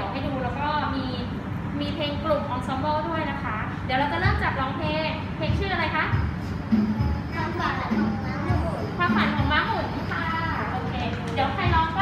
ยวให้ดู แล้วก็มีมีเพลงกลุ่มองซอมเบิลด้วยนะคะ เดี๋ยวเราจะเริ่มจากร้องเพลง เพลงชื่ออะไรคะความฝันของม้าหมุนความฝันของม้าหมุนค่ะ โอเค เดี๋ยวใครร้องก็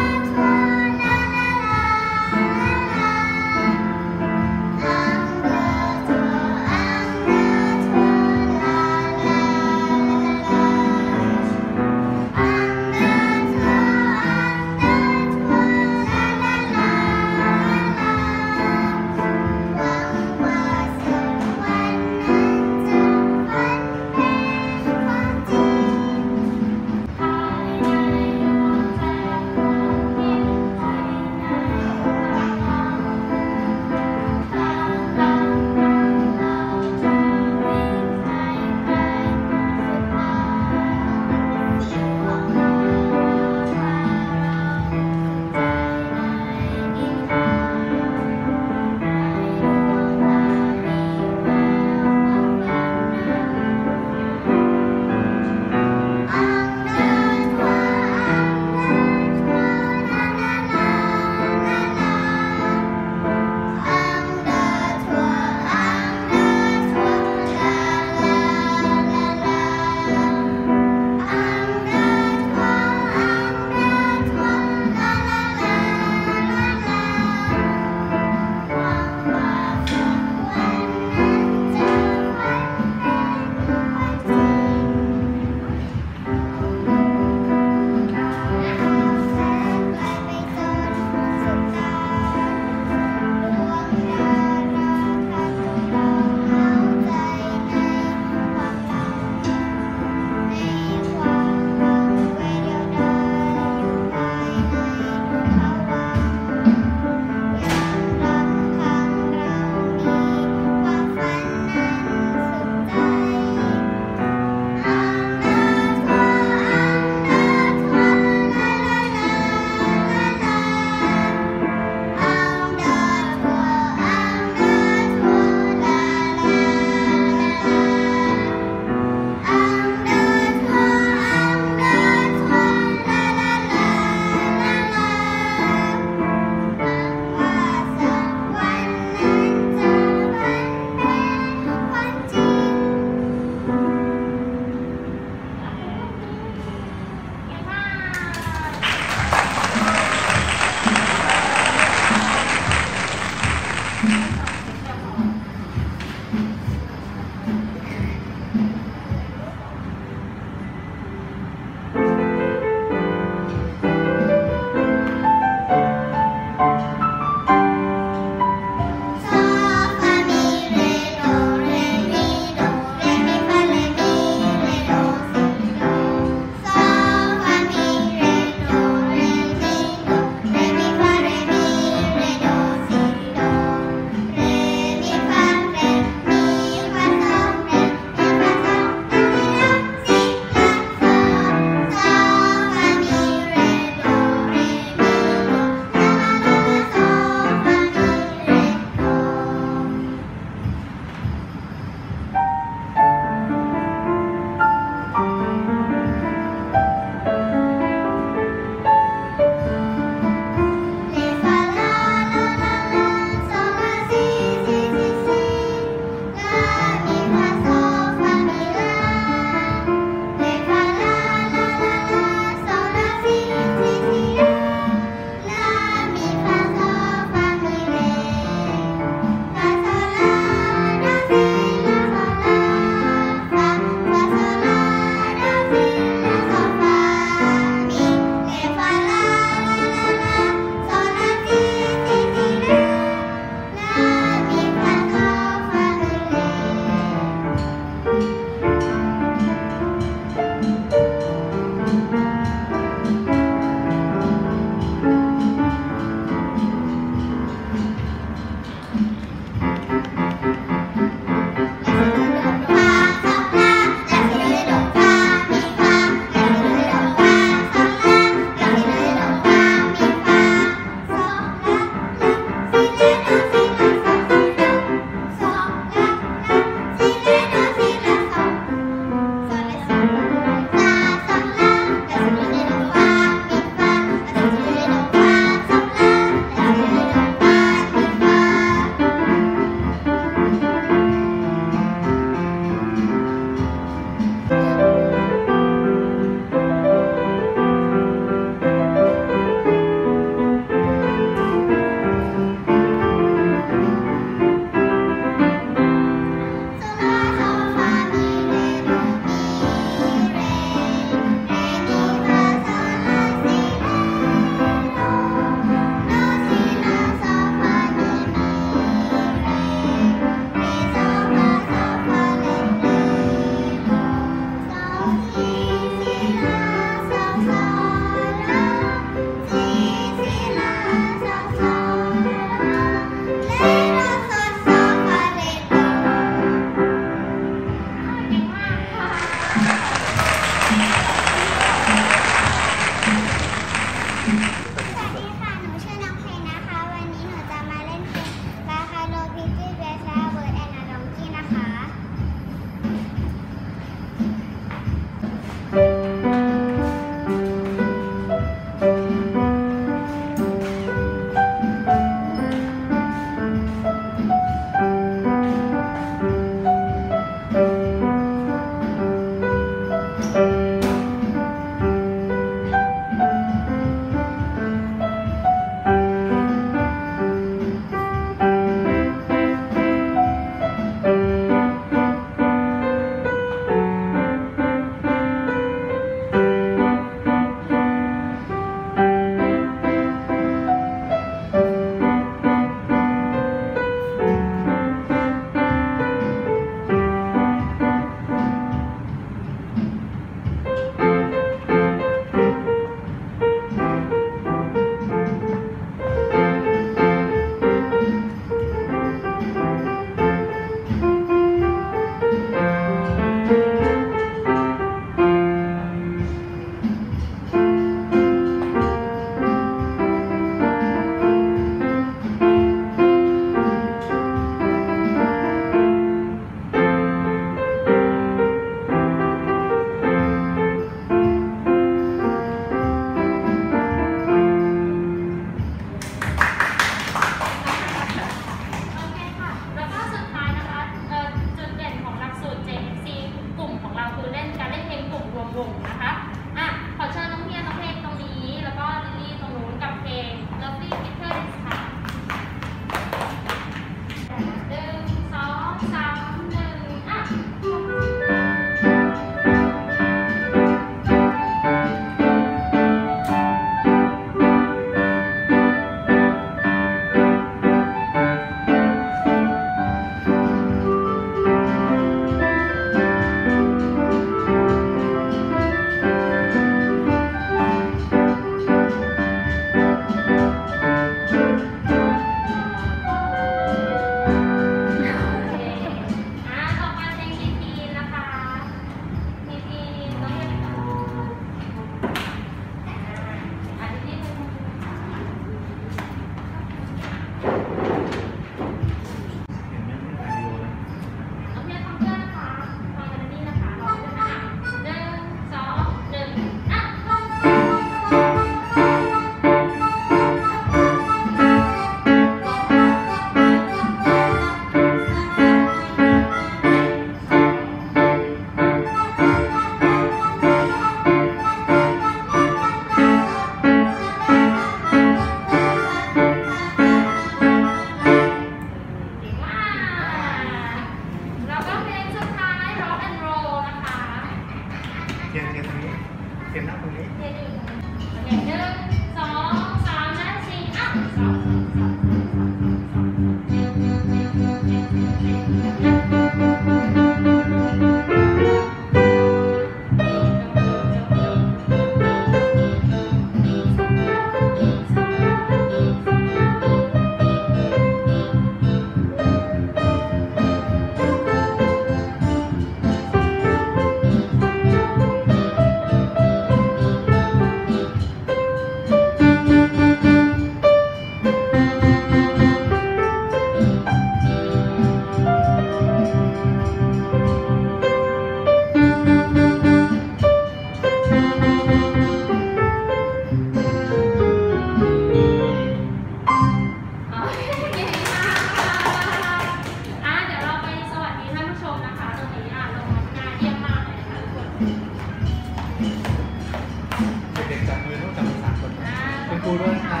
ูด้วยค่ะ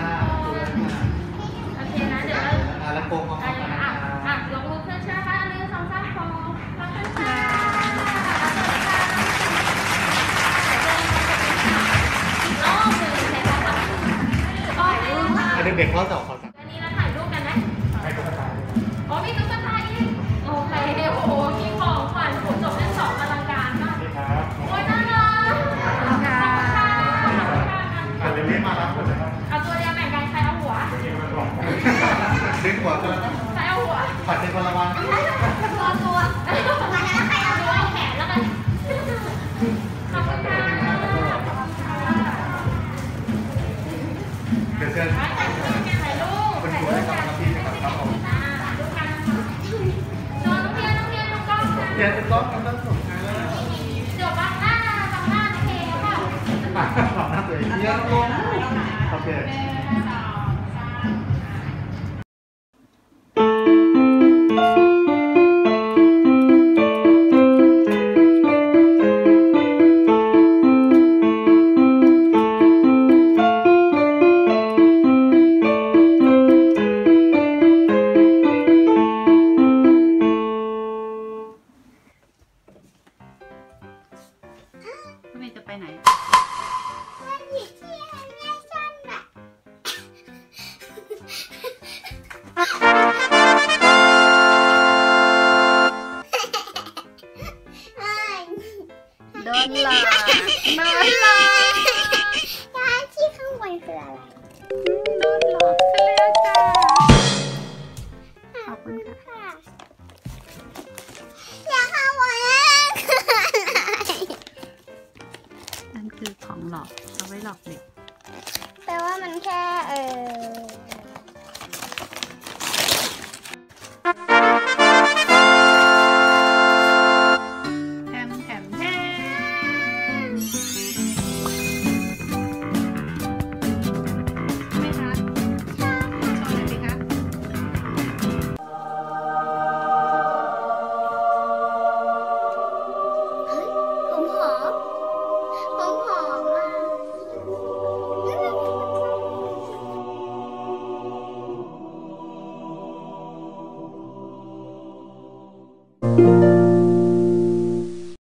โอเคนะเดี๋ยวเราแล้วโกงของเขาอ่อะยกมือขนใช่ไหมคะหนึ่งองสามสองขอบคุณค่ะอีกรอบหนึ่งใช่ไหมคะโอเคค่ะ อะเด็กๆข้อสอบขอ ต้องกันต้องครั้แล้วเดี๋ยวบ้านหน้าบ้านหน้าเทค่ะ ปากหน้าตัวเองเยอะลงโอเค